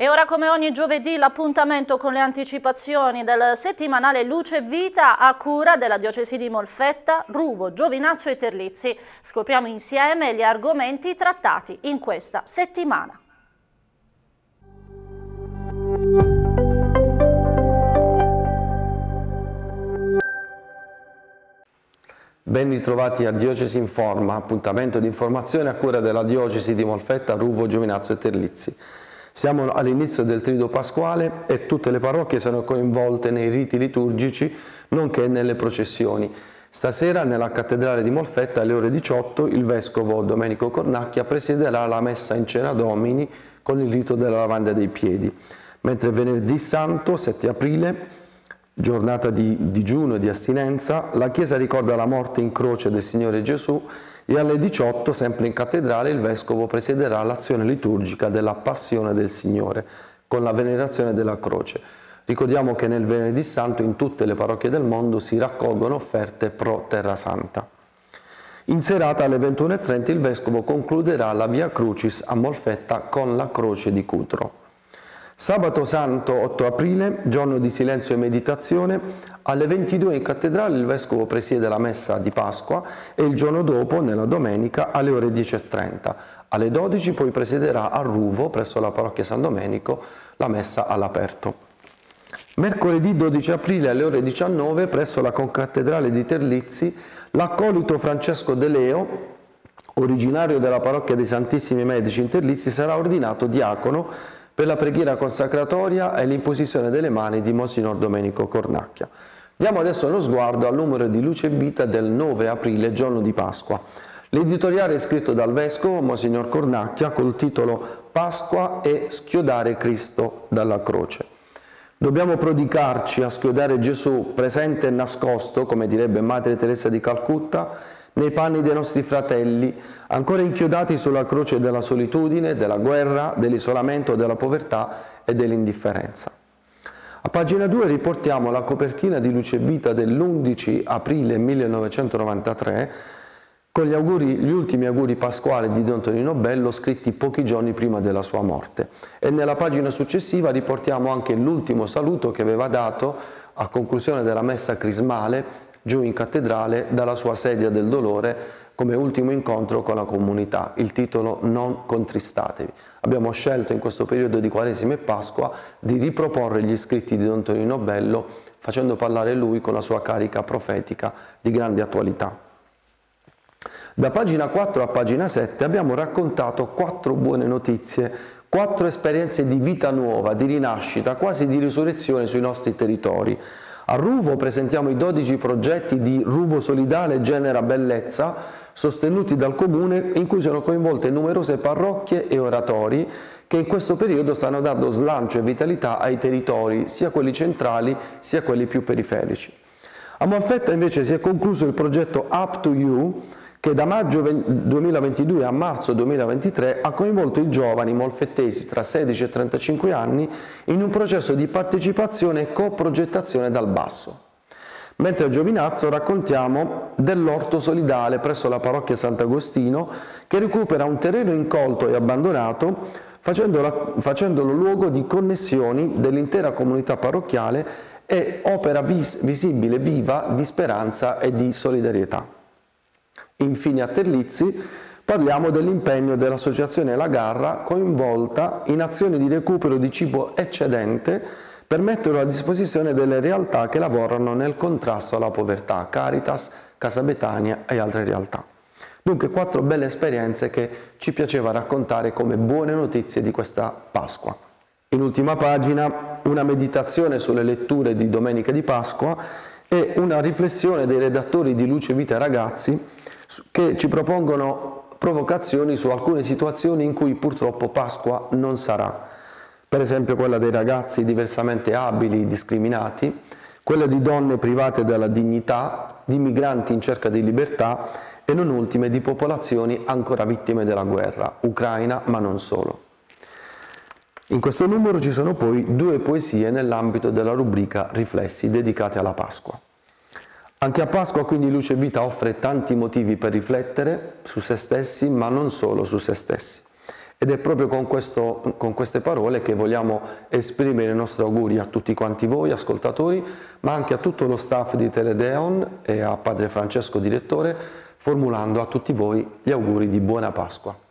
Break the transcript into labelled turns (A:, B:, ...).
A: E ora come ogni giovedì l'appuntamento con le anticipazioni del settimanale Luce e Vita a cura della diocesi di Molfetta, Ruvo, Giovinazzo e Terlizzi. Scopriamo insieme gli argomenti trattati in questa settimana.
B: Ben ritrovati a Diocesi Informa, appuntamento di informazione a cura della Diocesi di Molfetta, Ruvo, Giovinazzo e Terlizzi. Siamo all'inizio del trido pasquale e tutte le parrocchie sono coinvolte nei riti liturgici nonché nelle processioni. Stasera nella cattedrale di Molfetta alle ore 18 il vescovo Domenico Cornacchia presiderà la messa in cena domini con il rito della lavanda dei piedi, mentre venerdì santo 7 aprile giornata di digiuno e di astinenza, la Chiesa ricorda la morte in croce del Signore Gesù e alle 18, sempre in cattedrale, il Vescovo presiederà l'azione liturgica della Passione del Signore, con la venerazione della croce. Ricordiamo che nel Venerdì Santo in tutte le parrocchie del mondo si raccolgono offerte pro Terra Santa. In serata alle 21.30 il Vescovo concluderà la Via Crucis a Molfetta con la croce di Cutro. Sabato Santo 8 aprile, giorno di silenzio e meditazione, alle 22 in cattedrale il Vescovo presiede la messa di Pasqua e il giorno dopo, nella domenica, alle ore 10.30. Alle 12 poi presiederà a Ruvo, presso la parrocchia San Domenico, la messa all'aperto. Mercoledì 12 aprile alle ore 19, presso la concattedrale di Terlizzi, l'accolito Francesco De Leo, originario della parrocchia dei Santissimi Medici in Terlizzi, sarà ordinato diacono per la preghiera consacratoria e l'imposizione delle mani di Monsignor Domenico Cornacchia. Diamo adesso uno sguardo al numero di Luce e Vita del 9 aprile, giorno di Pasqua. L'editoriale è scritto dal Vescovo Monsignor Cornacchia col titolo Pasqua e schiodare Cristo dalla croce. Dobbiamo prodicarci a schiodare Gesù presente e nascosto, come direbbe Madre Teresa di Calcutta, nei panni dei nostri fratelli, ancora inchiodati sulla croce della solitudine, della guerra, dell'isolamento, della povertà e dell'indifferenza. A pagina 2 riportiamo la copertina di Luce Vita dell'11 aprile 1993 con gli, auguri, gli, ultimi auguri pasquali di Don Tonino Bello scritti pochi giorni prima della sua morte. E nella pagina successiva riportiamo anche l'ultimo saluto che aveva dato a conclusione della messa crismale giù in cattedrale dalla sua sedia del dolore come ultimo incontro con la comunità, il titolo Non contristatevi. Abbiamo scelto in questo periodo di Quaresima e Pasqua di riproporre gli scritti di Don Tonino Bello facendo parlare lui con la sua carica profetica di grande attualità. Da pagina 4 a pagina 7 abbiamo raccontato quattro buone notizie, quattro esperienze di vita nuova, di rinascita, quasi di risurrezione sui nostri territori, a Ruvo presentiamo i 12 progetti di Ruvo Solidale Genera Bellezza sostenuti dal Comune in cui sono coinvolte numerose parrocchie e oratori che in questo periodo stanno dando slancio e vitalità ai territori, sia quelli centrali sia quelli più periferici. A Molfetta invece si è concluso il progetto Up to You che da maggio 2022 a marzo 2023 ha coinvolto i giovani molfettesi tra 16 e 35 anni in un processo di partecipazione e coprogettazione dal basso. Mentre a Giovinazzo raccontiamo dell'orto solidale presso la parrocchia Sant'Agostino che recupera un terreno incolto e abbandonato facendolo, facendolo luogo di connessioni dell'intera comunità parrocchiale e opera vis, visibile, viva di speranza e di solidarietà. Infine a Terlizzi parliamo dell'impegno dell'Associazione La Garra coinvolta in azioni di recupero di cibo eccedente per metterlo a disposizione delle realtà che lavorano nel contrasto alla povertà, Caritas, Casa Betania e altre realtà. Dunque quattro belle esperienze che ci piaceva raccontare come buone notizie di questa Pasqua. In ultima pagina una meditazione sulle letture di Domenica di Pasqua e una riflessione dei redattori di Luce Vita Ragazzi che ci propongono provocazioni su alcune situazioni in cui purtroppo Pasqua non sarà. Per esempio quella dei ragazzi diversamente abili, discriminati, quella di donne private della dignità, di migranti in cerca di libertà e non ultime di popolazioni ancora vittime della guerra, ucraina ma non solo. In questo numero ci sono poi due poesie nell'ambito della rubrica Riflessi dedicate alla Pasqua. Anche a Pasqua quindi Luce Vita offre tanti motivi per riflettere su se stessi, ma non solo su se stessi. Ed è proprio con, questo, con, queste parole che vogliamo esprimere i nostri auguri a tutti quanti voi, ascoltatori, ma anche a tutto lo staff di Teledeon e a Padre Francesco, direttore, formulando a tutti voi gli auguri di buona Pasqua.